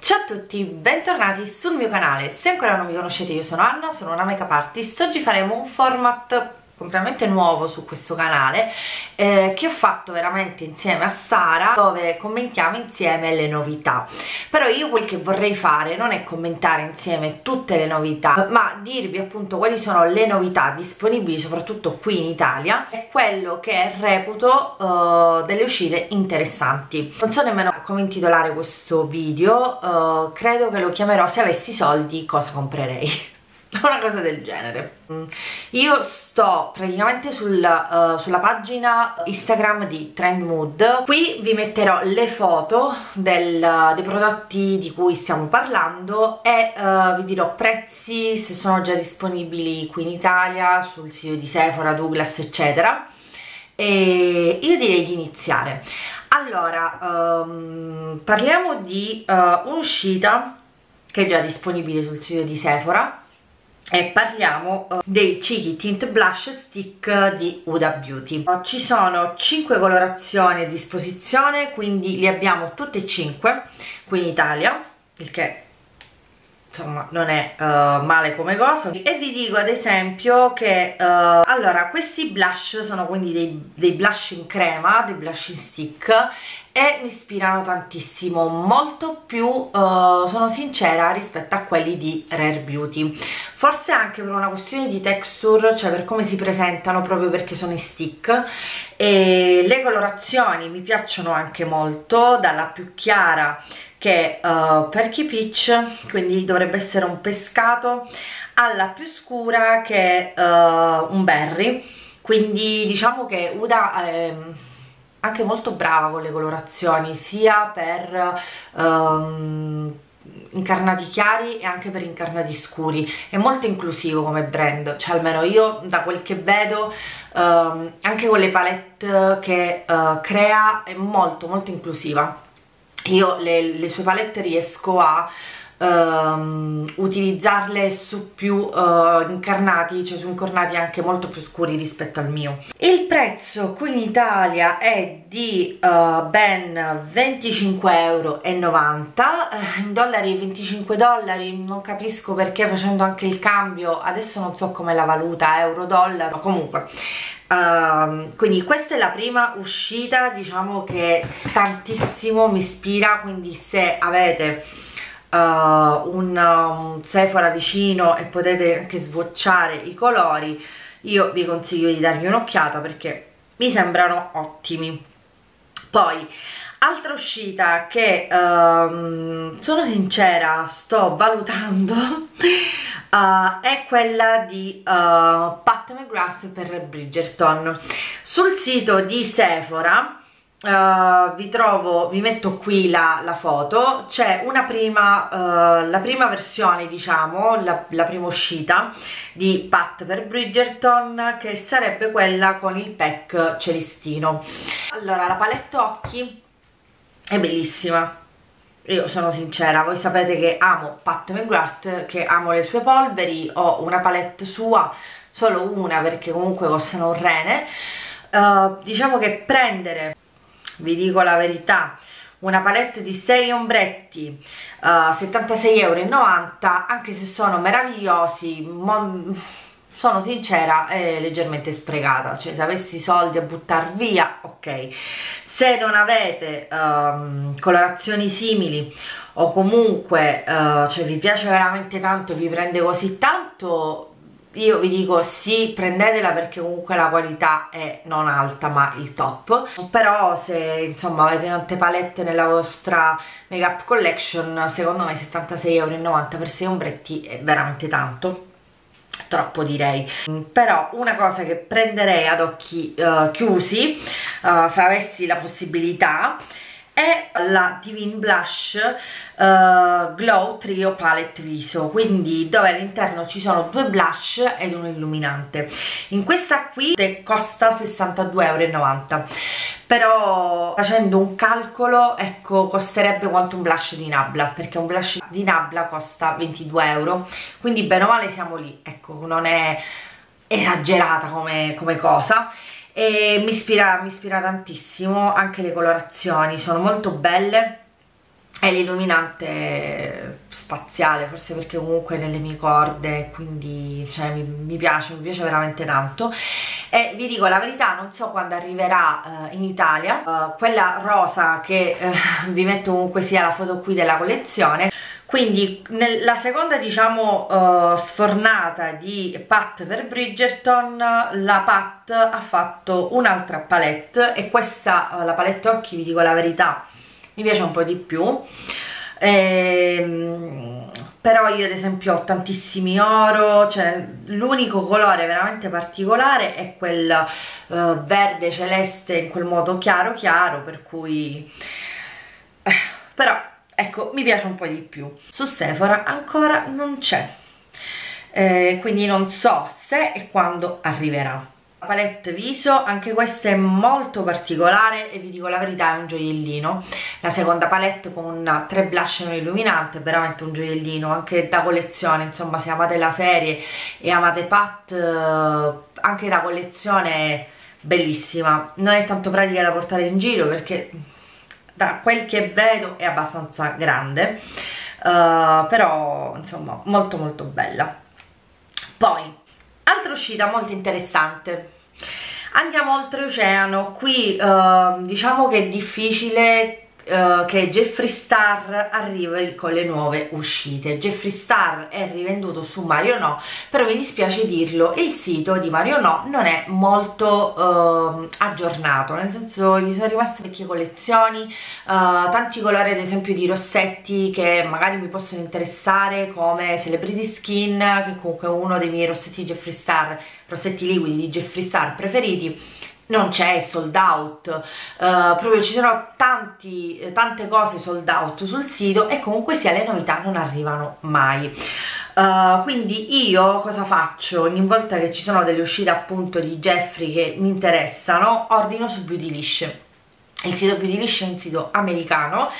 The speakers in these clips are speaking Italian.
Ciao a tutti, bentornati sul mio canale. Se ancora non mi conoscete io sono Anna, sono una make-up artist. Oggi faremo un format completamente nuovo su questo canale eh, che ho fatto veramente insieme a Sara dove commentiamo insieme le novità. Però io quel che vorrei fare non è commentare insieme tutte le novità ma dirvi appunto quali sono le novità disponibili soprattutto qui in Italia e quello che reputo uh, delle uscite interessanti. Non so nemmeno come intitolare questo video uh, credo che lo chiamerò se avessi soldi cosa comprerei una cosa del genere. Mm. io sto praticamente sul, uh, sulla pagina Instagram di Trend Mood. Qui vi metterò le foto del, dei prodotti di cui stiamo parlando e uh, vi dirò prezzi se sono già disponibili qui in Italia sul sito di Sephora, Douglas eccetera. E io direi di iniziare. Allora um, parliamo di uh, un'uscita che è già disponibile sul sito di Sephora e parliamo uh, dei Cheeky Tint Blush Stick di Huda Beauty. Uh, ci sono 5 colorazioni a disposizione quindi li abbiamo tutte e 5 qui in Italia il che insomma non è uh, male come cosa. E vi dico ad esempio che uh, allora questi blush sono quindi dei, dei blush in crema dei blush in stick e mi ispirano tantissimo molto più uh, sono sincera rispetto a quelli di Rare Beauty. Forse anche per una questione di texture cioè per come si presentano proprio perché sono in stick. E le colorazioni mi piacciono anche molto dalla più chiara che uh, Perky Peach quindi dovrebbe essere un pescato alla più scura che è uh, un berry. Quindi diciamo che Uda è anche molto brava con le colorazioni sia per um, incarnati chiari e anche per incarnati scuri. È molto inclusivo come brand cioè almeno io da quel che vedo um, anche con le palette che uh, crea è molto molto inclusiva. Io le, le sue palette riesco a um, utilizzarle su più uh, incarnati, cioè su incarnati anche molto più scuri rispetto al mio. Il prezzo qui in Italia è di uh, ben 25,90 euro, uh, in dollari 25 dollari, non capisco perché facendo anche il cambio, adesso non so come la valuta, euro-dollaro, comunque Uh, quindi questa è la prima uscita diciamo che tantissimo mi ispira quindi se avete uh, un, un Sephora vicino e potete anche swatchare i colori io vi consiglio di dargli un'occhiata perché mi sembrano ottimi. Poi altra uscita che um, sono sincera sto valutando uh, è quella di uh, Pat McGrath per Bridgerton. Sul sito di Sephora Uh, vi trovo, vi metto qui la, la foto, c'è una prima, uh, la prima versione diciamo, la, la, prima uscita di Pat per Bridgerton che sarebbe quella con il pack celestino. Allora, la palette occhi è bellissima, io sono sincera, voi sapete che amo Pat McGrath, che amo le sue polveri, ho una palette sua, solo una perché comunque costano un rene, uh, diciamo che prendere, vi dico la verità, una palette di 6 ombretti uh, 76,90 euro anche se sono meravigliosi sono sincera è leggermente sprecata. Cioè se avessi soldi a buttare via ok. Se non avete um, colorazioni simili o comunque uh, cioè vi piace veramente tanto e vi prende così tanto io vi dico sì prendetela perché comunque la qualità è non alta ma il top. Però se insomma avete tante palette nella vostra makeup collection secondo me 76,90€ per 6 ombretti è veramente tanto. Troppo direi. Però una cosa che prenderei ad occhi uh, chiusi uh, se avessi la possibilità è la Divine Blush uh, Glow Trio Palette Viso. Quindi dove all'interno ci sono due blush ed un illuminante. In questa qui costa 62,90 euro però facendo un calcolo ecco costerebbe quanto un blush di Nabla perché un blush di Nabla costa 22 euro. Quindi bene o male siamo lì. Ecco non è esagerata come, come cosa e mi ispira, mi ispira tantissimo anche le colorazioni sono molto belle. È l'illuminante spaziale forse perché comunque nelle mie corde quindi cioè, mi, mi, piace mi piace veramente tanto. E vi dico la verità non so quando arriverà uh, in Italia. Uh, quella rosa che uh, vi metto comunque sia la foto qui della collezione quindi nella seconda diciamo uh, sfornata di Pat per Bridgerton la Pat ha fatto un'altra palette e questa uh, la palette occhi vi dico la verità mi piace un po' di più. Ehm, però io ad esempio ho tantissimi oro cioè l'unico colore veramente particolare è quel uh, verde celeste in quel modo chiaro chiaro per cui però ecco mi piace un po' di più. Su Sephora ancora non c'è. Eh, quindi non so se e quando arriverà. La palette viso anche questa è molto particolare e vi dico la verità è un gioiellino. La seconda palette con tre blush non illuminante veramente un gioiellino anche da collezione insomma se amate la serie e amate Pat eh, anche la collezione bellissima. Non è tanto pratica da portare in giro perché da quel che vedo è abbastanza grande uh, però insomma molto molto bella. Poi altra uscita molto interessante. Andiamo oltreoceano. Qui uh, diciamo che è difficile Uh, che Jeffree Star arrivi con le nuove uscite. Jeffree Star è rivenduto su Mario No però mi dispiace dirlo il sito di Mario No non è molto uh, aggiornato nel senso gli sono rimaste vecchie collezioni uh, tanti colori ad esempio di rossetti che magari mi possono interessare come Celebrity Skin che comunque è uno dei miei rossetti Jeffree Star rossetti liquidi di Jeffree Star preferiti non c'è sold out. Uh, proprio ci sono tanti, tante cose sold out sul sito e comunque sia le novità non arrivano mai. Uh, quindi io cosa faccio? Ogni volta che ci sono delle uscite appunto di Jeffrey che mi interessano ordino su Beautylish il sito Beautylish è un sito americano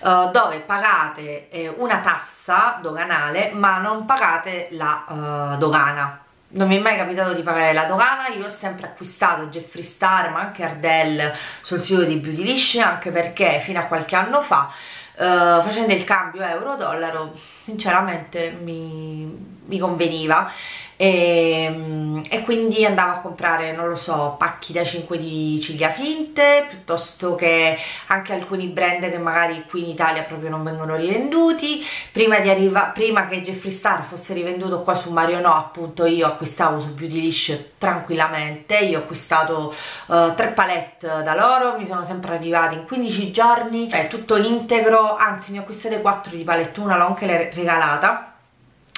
uh, dove pagate eh, una tassa doganale ma non pagate la dogana non mi è mai capitato di pagare la dogana, io ho sempre acquistato Jeffree Star ma anche Ardell sul sito di Beautylish anche perché fino a qualche anno fa uh, facendo il cambio euro-dollaro sinceramente mi, mi conveniva. E, ehm, e, quindi andavo a comprare, non lo so, pacchi da 5 di ciglia finte piuttosto che anche alcuni brand che magari qui in Italia proprio non vengono rivenduti. Prima, prima che Jeffree Star fosse rivenduto qua su Mario No appunto io acquistavo su Beautylish tranquillamente. Io ho acquistato uh, tre palette da loro mi sono sempre arrivati in 15 giorni è tutto integro anzi ne ho acquistate 4 di palette una l'ho anche regalata.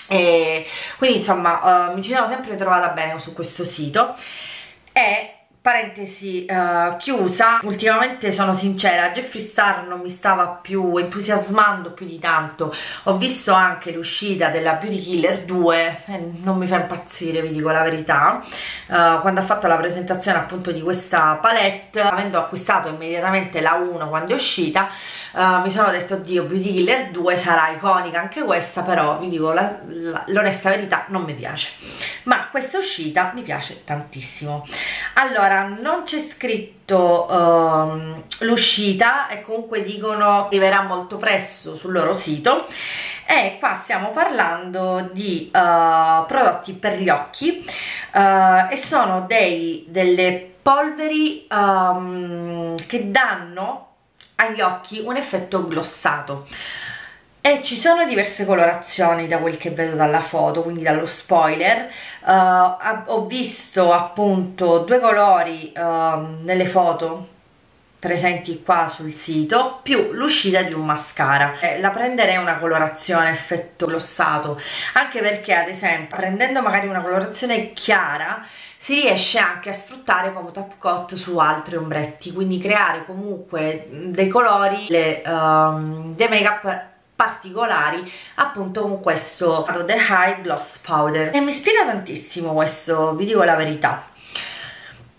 E quindi insomma uh, mi ci sono sempre trovata bene su questo sito. E parentesi uh, chiusa ultimamente sono sincera Jeffree Star non mi stava più entusiasmando più di tanto. Ho visto anche l'uscita della Beauty Killer 2 e non mi fa impazzire vi dico la verità. Uh, quando ha fatto la presentazione appunto di questa palette avendo acquistato immediatamente la 1 quando è uscita uh, mi sono detto oddio Beauty Killer 2 sarà iconica anche questa però vi dico l'onesta verità non mi piace. Ma questa uscita mi piace tantissimo. Allora non c'è scritto um, l'uscita e comunque dicono arriverà molto presto sul loro sito e qua stiamo parlando di uh, prodotti per gli occhi uh, e sono dei, delle polveri um, che danno agli occhi un effetto glossato. E ci sono diverse colorazioni da quel che vedo dalla foto quindi dallo spoiler. Uh, ho visto appunto due colori uh, nelle foto presenti qua sul sito più l'uscita di un mascara. Eh, la prenderei una colorazione effetto glossato anche perché ad esempio prendendo magari una colorazione chiara si riesce anche a sfruttare come top coat su altri ombretti quindi creare comunque dei colori le, um, dei make up particolari appunto con questo The High Gloss Powder. E mi ispira tantissimo questo, vi dico la verità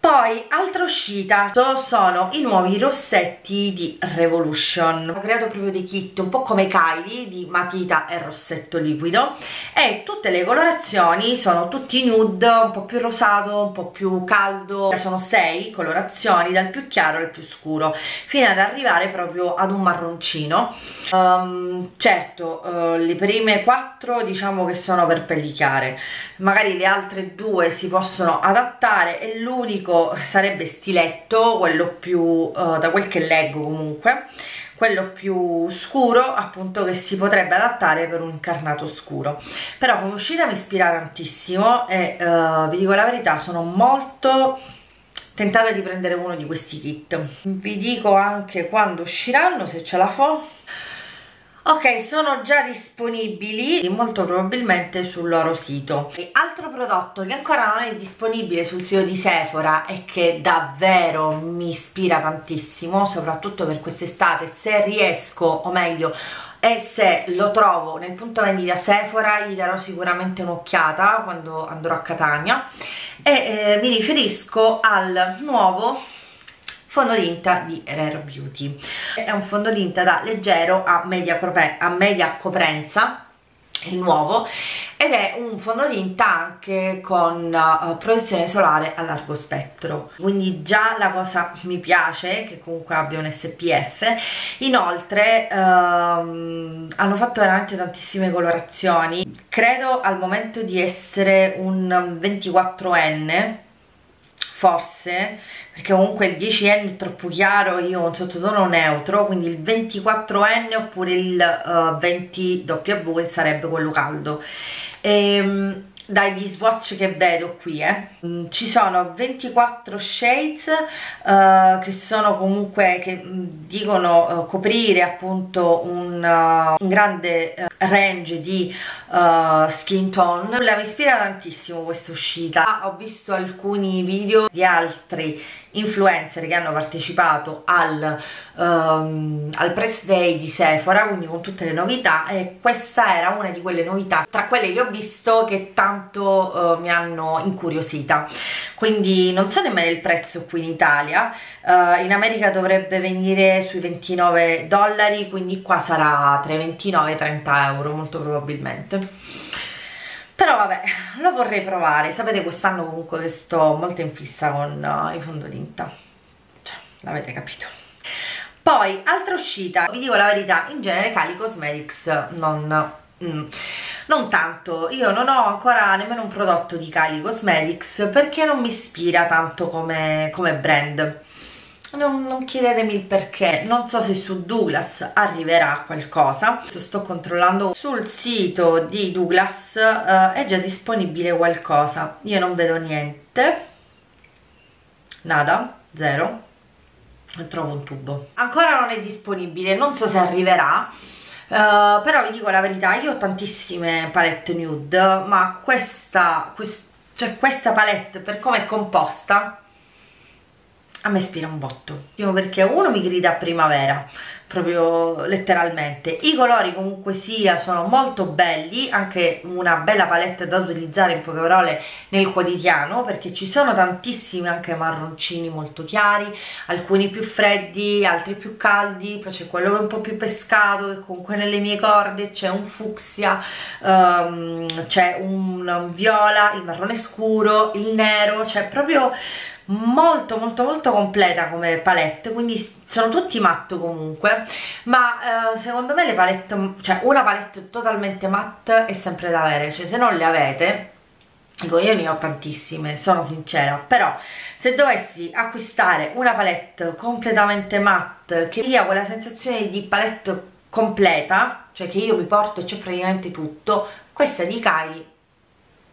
poi altra uscita. Sono i nuovi rossetti di Revolution. Ho creato proprio dei kit un po' come Kylie di matita e rossetto liquido. E tutte le colorazioni sono tutti nude un po' più rosato un po' più caldo. Sono sei colorazioni dal più chiaro al più scuro fino ad arrivare proprio ad un marroncino. Um, certo uh, le prime quattro diciamo che sono per pelli chiare magari le altre due si possono adattare e l'unico sarebbe stiletto, quello più, uh, da quel che leggo comunque, quello più scuro appunto che si potrebbe adattare per un incarnato scuro. Però come uscita mi ispira tantissimo e uh, vi dico la verità sono molto tentata di prendere uno di questi kit. Vi dico anche quando usciranno se ce la fo ok sono già disponibili molto probabilmente sul loro sito. E altro prodotto che ancora non è disponibile sul sito di Sephora e che davvero mi ispira tantissimo soprattutto per quest'estate se riesco o meglio e se lo trovo nel punto vendita Sephora gli darò sicuramente un'occhiata quando andrò a Catania. E eh, mi riferisco al nuovo fondotinta di Rare Beauty. È un fondotinta da leggero a media, a media coprenza il nuovo ed è un fondotinta anche con uh, protezione solare a largo spettro. Quindi già la cosa mi piace che comunque abbia un SPF inoltre um, hanno fatto veramente tantissime colorazioni. Credo al momento di essere un 24N forse perché comunque il 10N è troppo chiaro io ho un sottotono neutro quindi il 24N oppure il uh, eh, 20W che sarebbe quello caldo. Ehm, dagli swatch che vedo qui eh. Mm, ci sono 24 shades uh, che sono comunque che mm, dicono uh, coprire appunto un, uh, un grande range di skin tone la mi ispira tantissimo questa uscita ho visto alcuni video di altri influencer che hanno partecipato al, um, al press day di Sephora quindi con tutte le novità e questa era una di quelle novità tra quelle che ho visto che tanto uh, mi hanno incuriosita. Quindi non so nemmeno il prezzo qui in Italia uh, in America dovrebbe venire sui 29 dollari quindi qua sarà tra i 29 e i 30 euro molto probabilmente però vabbè lo vorrei provare. Sapete quest'anno comunque che sto molto in fissa con uh, i fondotinta cioè l'avete capito. Poi altra uscita. Vi dico la verità in genere Cali Cosmetics non mm, non tanto, io non ho ancora nemmeno un prodotto di Kylie Cosmetics perché non mi ispira tanto come, come brand non, non, chiedetemi il perché, non so se su Douglas arriverà qualcosa. Sto controllando sul sito di Douglas uh, è già disponibile qualcosa. Io non vedo niente. Nada, zero. E trovo un tubo. Ancora non è disponibile, non so se arriverà. Uh, però vi dico la verità io ho tantissime palette nude ma questa, quest, cioè questa palette per come è composta a me ispira un botto. Perché uno mi grida primavera proprio letteralmente. I colori comunque sia sono molto belli anche una bella palette da utilizzare in poche parole nel quotidiano perché ci sono tantissimi anche marroncini molto chiari alcuni più freddi altri più caldi poi c'è quello che è un po' più pescato che comunque nelle mie corde c'è un fucsia um, c'è un viola il marrone scuro il nero c'è proprio molto molto molto completa come palette quindi sono tutti matte comunque. Ma eh, secondo me le palette cioè una palette totalmente matte è sempre da avere cioè se non le avete dico io ne ho tantissime sono sincera però se dovessi acquistare una palette completamente matte che dia quella sensazione di palette completa cioè che io mi porto e c'è praticamente tutto questa di Kylie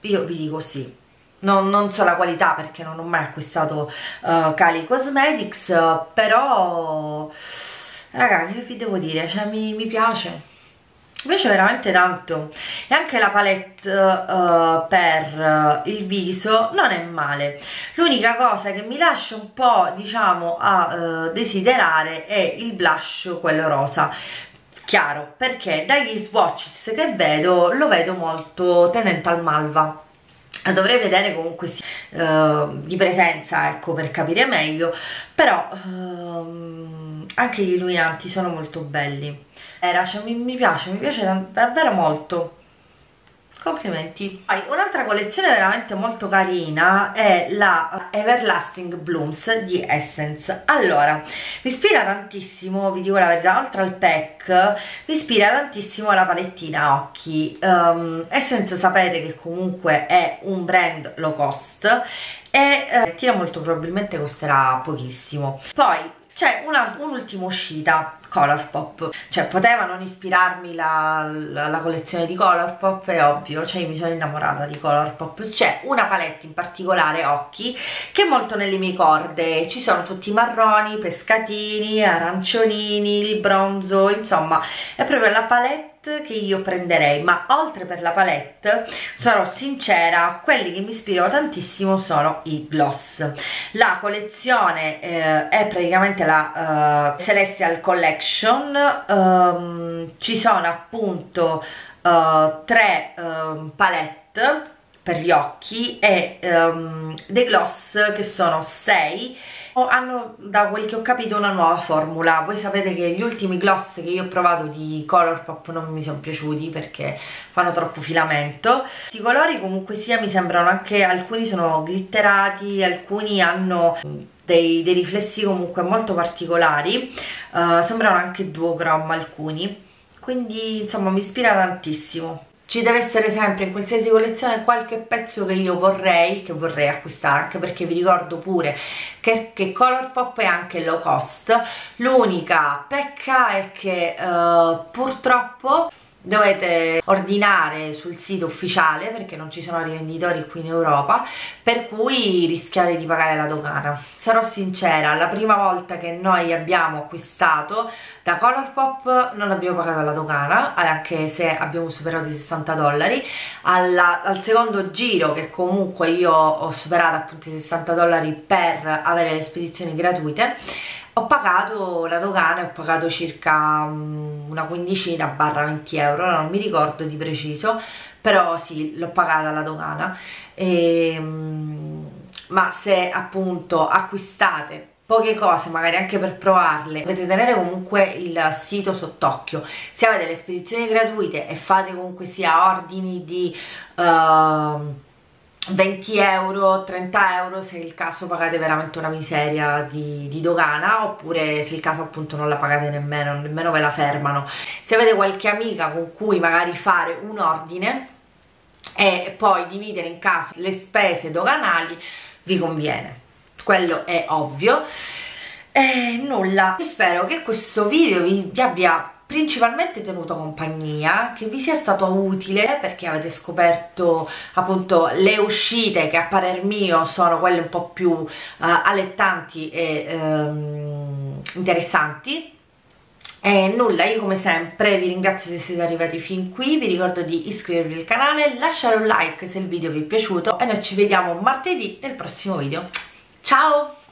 io vi dico sì non, non, so la qualità perché non ho mai acquistato uh, Cali Cosmetics però raga che vi devo dire? Cioè mi, mi piace. Mi piace veramente tanto. E anche la palette uh, per uh, il viso non è male. L'unica cosa che mi lascia un po' diciamo a desiderare è il blush quello rosa. Chiaro perché dagli swatches che vedo lo vedo molto tenente al malva dovrei vedere comunque uh, di presenza ecco per capire meglio. Però uh, anche gli illuminanti sono molto belli. Era, cioè, mi, mi piace, mi piace davvero molto complimenti. Un'altra collezione veramente molto carina è la Everlasting Blooms di Essence. Allora mi ispira tantissimo vi dico la verità oltre al pack mi ispira tantissimo la palettina occhi. Um, Essence sapete che comunque è un brand low cost e eh, molto probabilmente costerà pochissimo. Poi c'è un'ultima uscita Colourpop cioè poteva non ispirarmi la, la, la, collezione di Colourpop è ovvio. Cioè mi sono innamorata di Colourpop c'è una palette in particolare occhi che è molto nelle mie corde. Ci sono tutti marroni, pescatini, aranciolini, il bronzo insomma è proprio la palette che io prenderei ma oltre per la palette sarò sincera quelli che mi ispirano tantissimo sono i gloss. La collezione eh, è praticamente la uh, Celestial Collection um, ci sono appunto uh, tre um, palette per gli occhi e um, dei gloss che sono 6 hanno da quel che ho capito una nuova formula. Voi sapete che gli ultimi gloss che io ho provato di Colourpop non mi sono piaciuti perché fanno troppo filamento. Questi colori comunque sia mi sembrano anche alcuni sono glitterati alcuni hanno dei, dei riflessi comunque molto particolari. Uh, sembrano anche duochrome alcuni. Quindi insomma mi ispira tantissimo ci deve essere sempre in qualsiasi collezione qualche pezzo che io vorrei, che vorrei acquistare, anche perché vi ricordo pure che, che Colourpop è anche low cost, l'unica pecca è che uh, purtroppo dovete ordinare sul sito ufficiale perché non ci sono rivenditori qui in Europa per cui rischiate di pagare la dogana. Sarò sincera la prima volta che noi abbiamo acquistato da Colourpop non abbiamo pagato la dogana anche se abbiamo superato i 60 dollari. Alla, al secondo giro che comunque io ho superato appunto i 60 dollari per avere le spedizioni gratuite ho pagato la dogana ho pagato circa mm, una quindicina barra 20 euro non mi ricordo di preciso però sì l'ho pagata la dogana. E, ehm, ma se appunto acquistate poche cose magari anche per provarle dovete tenere comunque il sito sott'occhio. Se avete le spedizioni gratuite e fate comunque sia ordini di uh, 20 euro, 30 euro se il caso pagate veramente una miseria di, di, dogana oppure se il caso appunto non la pagate nemmeno, nemmeno ve la fermano. Se avete qualche amica con cui magari fare un ordine e poi dividere in caso le spese doganali vi conviene. Quello è ovvio. E nulla, spero che questo video vi, vi abbia principalmente tenuto compagnia, che vi sia stato utile perché avete scoperto appunto le uscite che a parer mio sono quelle un po' più uh, allettanti e um, interessanti e nulla, io come sempre vi ringrazio se siete arrivati fin qui, vi ricordo di iscrivervi al canale, lasciare un like se il video vi è piaciuto e noi ci vediamo martedì nel prossimo video. Ciao!